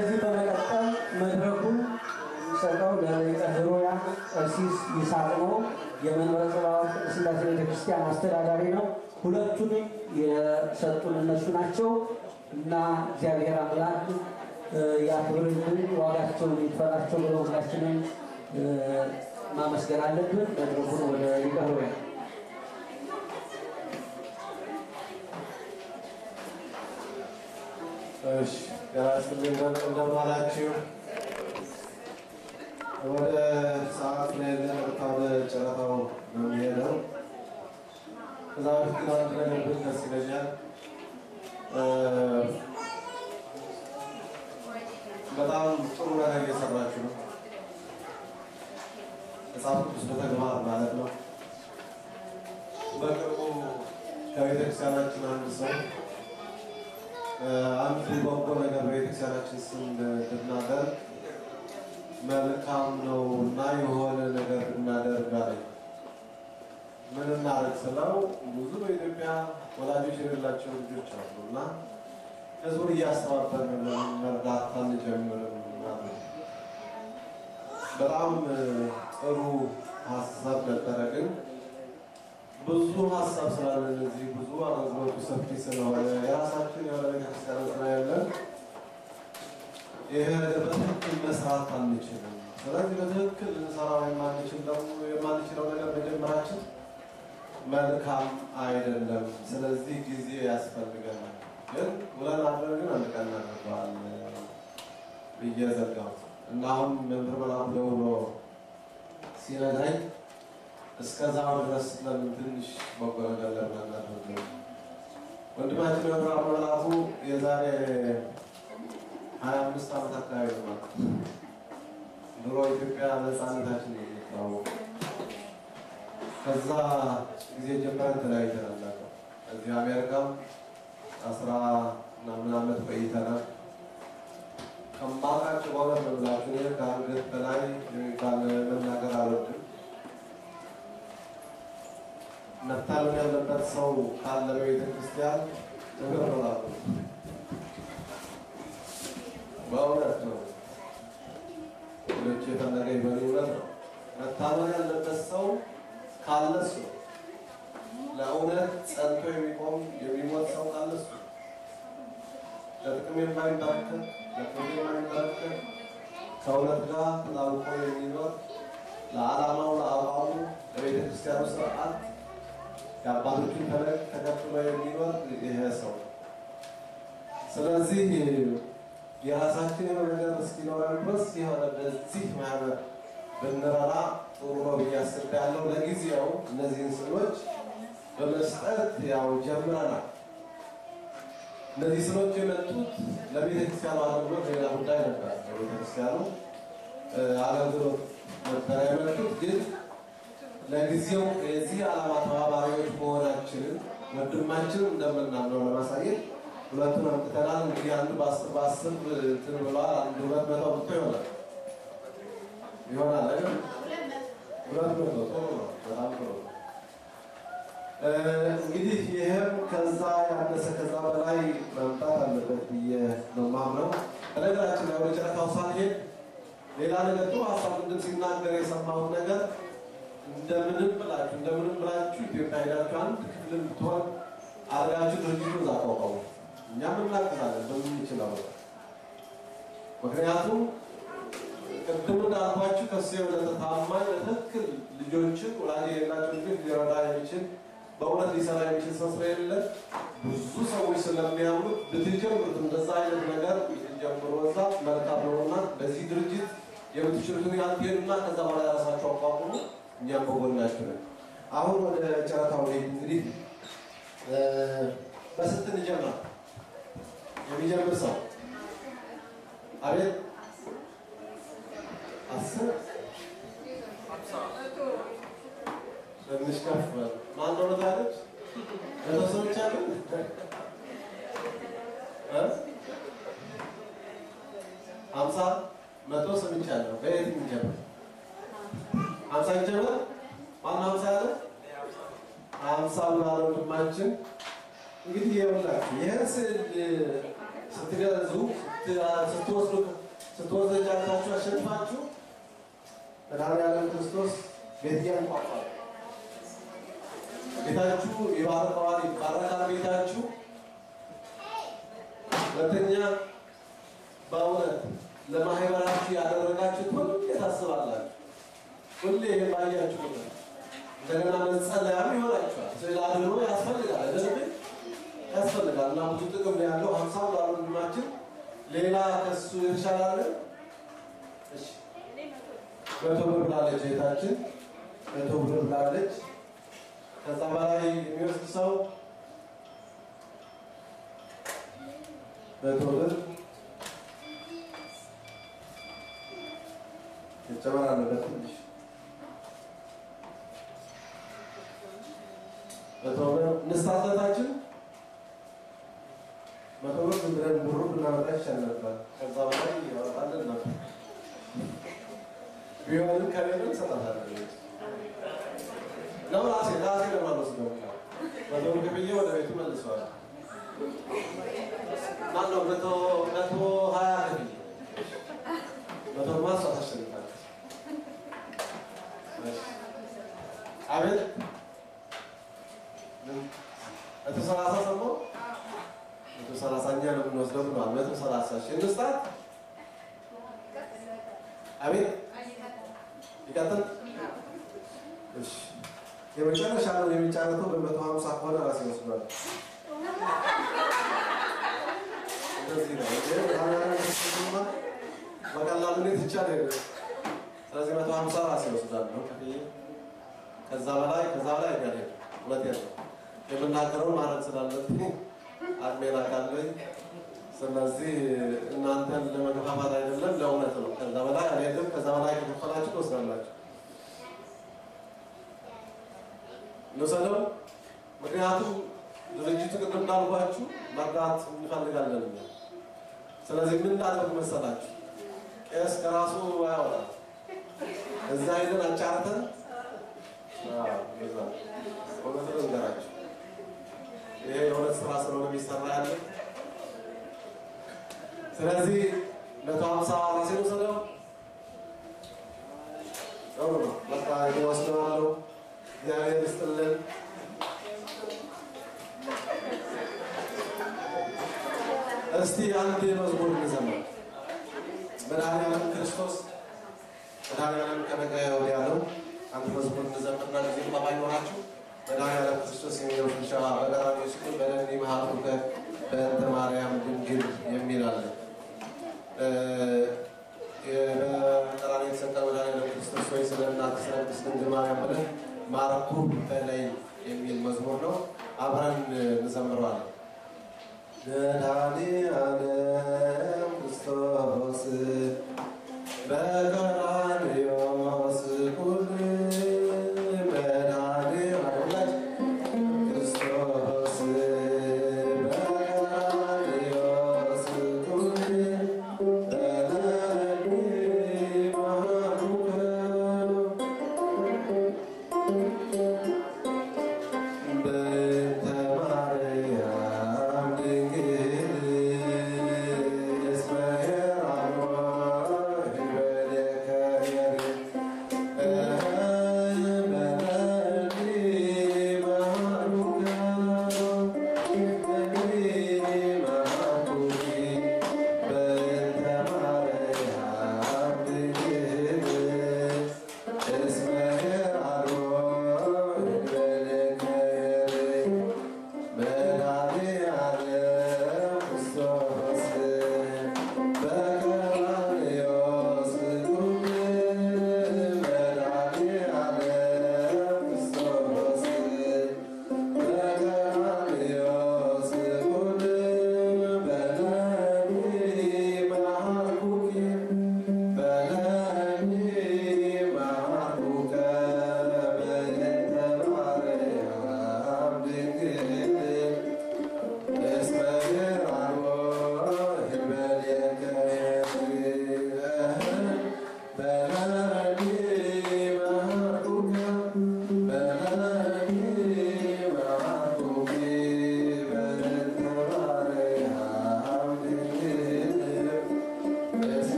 ከዚህ በመቀጠል መድረኩን የሚሰጠው ለሊቀ ሕሩያን ቀሲስ ይስሐቅ ነው። የመንበረ ጸባዖት ሥላሴ ቤተክርስቲያን አስተዳዳሪ ነው። ሁለቱንም የሰጡን እነሱ ናቸው እና እግዚአብሔር አምላክ ያክብርልን፣ ዋጋቸውን ይክፈላቸው ብሎ ሁላችንም ማመስገን አለብን። መድረኩን ወደ ሊቀ ሕሩያን እሺ ገራስልኝ እንደምን አላችሁ? ወደ ሰዓት ላይ ለቀጥታ በጣም ጥሩ ነገር እየሰራችሁ ነው። ማለት ነው። በቅርቡ ከቤተክርስቲያናችን አንድ ሰው አንድ በጎ ነገር በቤተክርስቲያናችን ስም እንድናደርግ መልካም ነው እና የሆነ ነገር እናደርግ አለኝ። ምን እናደርግ ስለው ብዙ በኢትዮጵያ ወላጆች የሌላቸው ልጆች አሉ እና ህዝቡን እያስተባበርን መርዳት አንጀምርም? በጣም ጥሩ ሀሳብ ነበረ ግን ብዙ ሀሳብ ስላለን እዚህ ብዙ አገልግሎቱ ሰፊ ስለሆነ የራሳችን የሆነ ቤተክርስቲያን ስለሌለን ይሄ በትክክል መስራት አንችልም። ስለዚህ በትክክል ልንሰራው የማንችለው ነገር መጀመራችን መልካም አይደለም። ስለዚህ ጊዜ ያስፈልገናል። ግን ውለን አድረን ግን አንድ ቀን ብዬ ዘጋሁት እና አሁን መምህር መላኩ ደውሎ ሲነግረኝ እስከዛው ድረስ ለምን ትንሽ ለምን አናደርግም? ወንድማችን መምህር መላኩ የዛሬ ሀያ አምስት ዓመት አካባቢ ነው ድሮ ኢትዮጵያ ነፃነታችን ነው የሚታወቅ። ከዛ ጊዜ ጀምረን ተለያይተናል። እዚህ አሜሪካም አስራ ምናምን ዓመት ቆይተናል። ያለበት ሰው ካለ በቤተ ክርስቲያን መላኩ በእውነት ነው። ሌሎች የፈለገ ይበሉ ነው። መታመን ያለበት ሰው ካለ እሱ ለእውነት ጸንቶ የሚቆም የሚሞት ሰው ካለ እሱ ለጥቅም የማይንበረከክ ለጥቅም የማይንበረከክ ከእውነት ጋር ተጣብቆ የሚኖር ለዓላማው፣ ለአቋሙ፣ ለቤተ ክርስቲያኑ ስርዓት የአባቶችን ፈለግ ተከትሎ የሚኖር ይሄ ሰው ስለዚህ የራሳችን የሆነ ነገር እስኪኖረን ድረስ የሆነ በዚህ ማህበር ብንረዳ ጥሩ ነው ብዬ አስቤያለሁ። ለጊዜው እነዚህን ስሎች በመስጠት ያው ጀምረናል። እነዚህ ስሎች የመጡት ለቤተ ክርስቲያኑ አገልግሎት ሌላ ጉዳይ ነበር። ለቤተ ክርስቲያኑ አገልግሎት ነበር የመጡት ግን ለጊዜው የዚህ ዓላማ ተባባሪዎች መሆናችንን ወንድማችን እንደምናምነው ለማሳየት ሁለቱን አምጥተናል። እንግዲህ አንዱ በአስር በአስር እንትን ብለዋል። አንድ ሁለት መቶ አምጥቶ ይሆናል ይሆናል? ሁለት መቶ ጥሩ ነው፣ በጣም ጥሩ እንግዲህ ይህም ከዛ ያነሰ ከዛ በላይ መምጣት አለበት ብዬ ነው የማምነው። በነገራችን ላይ ወደ ጨረታው ሳልሄድ ሌላ ነገር ጥሩ ሀሳብ ቅድም ሲናገር የሰማሁት ነገር እንደምንም ብላችሁ እንደምንም ብላችሁ ኢትዮጵያ ሄዳችሁ አንድ ክፍል ብትሆን አድርጋችሁ ድርጅቱን እዛ አቋቋሙ። እኛም እናግዛለን በምንችለው። ምክንያቱም ቅድም እንዳልኳችሁ ከሱ የበለጠ ታማኝ በትክክል ልጆችን ወላጅ የሌላቸው ልጆች ሊረዳ የሚችል በእውነት ሊሰራ የሚችል ሰው ስለሌለ ብዙ ሰዎች ስለሚያምኑት ብትጀምሩት እንደዛ አይነት ነገር ብትጀምሩ እዛ መልካም ነውና በዚህ ድርጅት የምትችሉትን ያህል ትሄዱና ከዛ በኋላ የራሳችሁ አቋቁሙ። እኛም በጎናችሁ ነን። አሁን ወደ ጨረታው ላይ እንግዲህ በስንት እንጀምር? የሚጀምር ሰው አቤት አስር ትንሽ ከፍ በል። ማን ነው ታለች? መቶ ሰዎች አሉ እ ሀምሳ መቶ ሰምቻለሁ። በየት እንጀምር? ሀምሳ እንጀምር። ማነው ሀምሳ ያለ? ሀምሳ ብሏል ወንድማችን። እንግዲህ ይኸውላችሁ ይህን ስዕል ስትገዙ ስትወስዱ ስትወስዱ እጃችሁ አሸንፋችሁ መድኃኒዓለም ክርስቶስ ቤት ያንኳኳል። ቤታችሁ ይባርከዋል፣ ይባረካል ጥቅም ነው ያለው። ሀምሳ ዶላር ወንድማችን ሌላ ከሱ? እሺ መቶ ብር ብላለች እህታችን፣ መቶ ብር ብላለች። ከዛ በላይ የሚወስድ ሰው መቶ ብር አለበት ትንሽ መቶ ብር እንስታተታችን መቶ ብር ዝም ብለን ብሩ ብናመጣ ይሻል ነበር። ከዛ በላይ ያወጣልን ነበር። ቢሆንም ከሌለ እንሰጣታለን። ነው ራሴ ራሴ ለማለት ነው። መቶ ብር ክፍዬ ወደ ቤቱ መልሰዋል። ማነው መቶ መቶ ሀያ ክፍዬ መቶ ማሷ ታሸንፋለች። ሰላሳኛ ነው የምንወስደው ብለዋል። መቶ ሺህ እንስጣት። አቤት ይቀጥል። እሺ የመጨረሻ ነው የሚጫረተው በመቶ ሀምሳ ከሆነ ራሴ ይወስዷል። እንደዚህ ነው በቀላሉ እንዴት ይቻላል? ስለዚህ መቶ ሀምሳ ራሴ ይወስዳል ነው ከዛ በላይ ከዛ በላይ ሁለት የምናገረው ማድረግ ስላለብኝ አቅሜን አውቃለሁ። ስለዚህ እናንተን ለመገፋፋት አይደለም ለእውነት ነው። ከዛ በላይ አልሄድም። ከዛ በላይ ከከፈላችሁ ትወስዳላችሁ። እንውሰደው። ምክንያቱም ድርጅቱ ቅድም እንዳልኳችሁ መርዳት እንፈልጋለን ስለዚህ ምን እንዳደርግ መሰላችሁ? ቄስ ከራሱ አያወጣም። እዛ ሄደን አጫርተን እውነት ልንገራችሁ ይሄ የእውነት ስራ ስለሆነ የሚሰራ ያለ ስለዚህ መቶ ሀምሳ ራሴ ወሰደው ጥሩ ነው። በቃ እኔ ወስደዋለሁ። እግዚአብሔር ይስጥልን። እስቲ አንድ መዝሙር እንዘምር። መድኃኒዓለም ክርስቶስ መድኃኒዓለም ከነገ ወዲያ ነው። አንድ መዝሙር እንዘምርና ጊዜ ባይኖራችሁ መድኃኒዓለም ክርስቶስ የሚለው ብቻ በቀራንዮ ሲሆን በደኒ መሀሉከ በእንተ ማርያም ድንግል የሚል አለ። በቀራንዮ የተሰቀለ መድኃኒዓለም ክርስቶስ ወይ ስለ እናት ስለ ቅድስት ድንግል ማርያም ብለህ ማረኩ በላይ